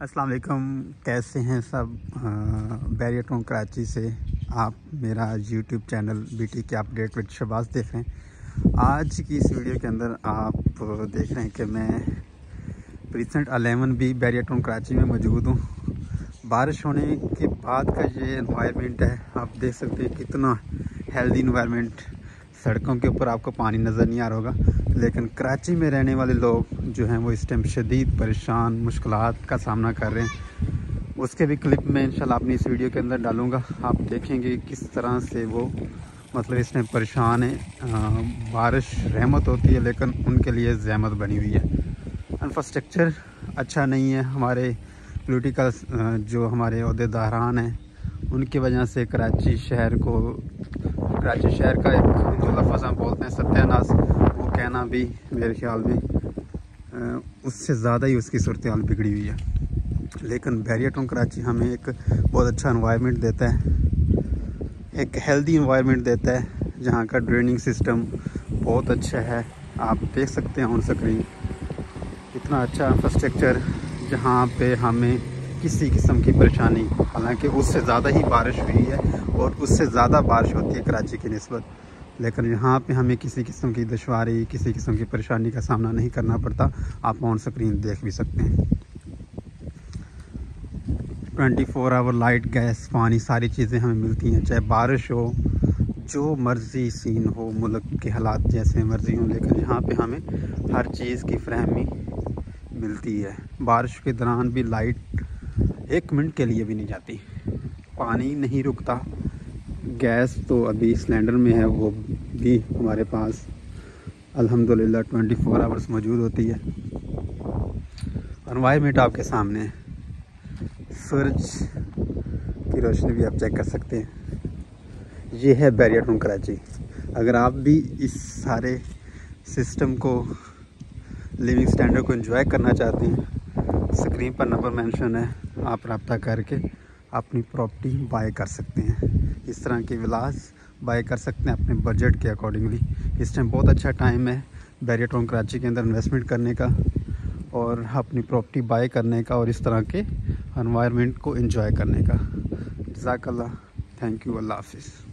अस्सलाम वालेकुम कैसे हैं सब? बैरियटों, कराची से आप, मेरा यूट्यूब चैनल बीटी के अपडेट विद शबाज देख। रहे हैं आज की इस वीडियो के अंदर आप देख रहे हैं कि मैं प्रीसेंट अलेवन बी बैरियटों, कराची में मौजूद हूँ। बारिश होने के बाद का ये इन्वायरमेंट है, आप देख सकते हैं कितना हेल्दी इन्वायरमेंट सड़कों के ऊपर आपको पानी नज़र नहीं आ रहा होगा। लेकिन कराची में रहने वाले लोग जो हैं, वो इस टाइम शदीद, परेशान मुश्किल का सामना कर रहे हैं। उसके भी क्लिप मैं इंशाल्लाह अपनी इस वीडियो के अंदर डालूँगा। आप देखेंगे किस तरह से वो मतलब इस टाइम परेशान है। बारिश रहमत होती है, लेकिन उनके लिए जहमत बनी हुई है। इंफ्रास्ट्रक्चर अच्छा नहीं है। हमारे पोलिटिकल जो हमारे अहदेदारान हैं, उनकी वजह से कराची शहर को कराची शहर का एक जो लफज हम बोलते हैं, सत्यानाश, वो कहना भी मेरे ख्याल में उससे ज़्यादा ही उसकी सूरत हाल बिगड़ी हुई है। लेकिन बैरियटों कराची हमें एक बहुत अच्छा इन्वायरमेंट देता है, एक हेल्दी इन्वायरमेंट देता है, जहाँ का ड्रेनिंग सिस्टम बहुत अच्छा है। आप देख सकते हैं ऑन स्क्रीन इतना अच्छा इंफ्रास्ट्रक्चर जहाँ पे हमें किसी किस्म की परेशानी, हालाँकि उससे ज़्यादा ही बारिश हुई है और उससे ज़्यादा बारिश होती है कराची की नस्बत। लेकिन यहाँ पे हमें किसी किस्म की दुशारी किसी किस्म की परेशानी का सामना नहीं करना पड़ता। आप ऑन स्क्रीन देख भी सकते हैं। Twenty four hour light gas पानी, सारी चीज़ें हमें मिलती हैं। चाहे बारिश हो, जो मर्ज़ी सीन हो, मुल्क के हालात जैसे मर्ज़ी हों, लेकिन यहाँ पे हमें हर चीज़ की फ्रहमी मिलती है। बारिश के दौरान भी लाइट एक मिनट के लिए भी नहीं जाती। पानी नहीं रुकता। गैस तो अभी सिलेंडर में है, वो भी हमारे पास। अल्हम्दुलिल्लाह, ट्वेंटी फोर आवर्स मौजूद होती है। इन्वायरमेंट आपके सामने सूरज की रोशनी भी आप चेक कर सकते हैं। ये है बैरियर टू कराची। अगर आप भी इस सारे सिस्टम को, लिविंग स्टैंडर्ड को एंजॉय करना चाहते हैं स्क्रीन पर नंबर मेंशन है, आप रबता करके अपनी प्रॉपर्टी बाय कर सकते हैं। इस तरह के विलास बाय कर सकते हैं अपने बजट के अकॉर्डिंगली इस टाइम बहुत अच्छा टाइम है बैरियटोन कराची के अंदर इन्वेस्टमेंट करने का और अपनी प्रॉपर्टी बाय करने का और इस तरह के इन्वायरमेंट को एंजॉय करने का। जजाकल्ला थैंक यू अल्लाह हाफिज़।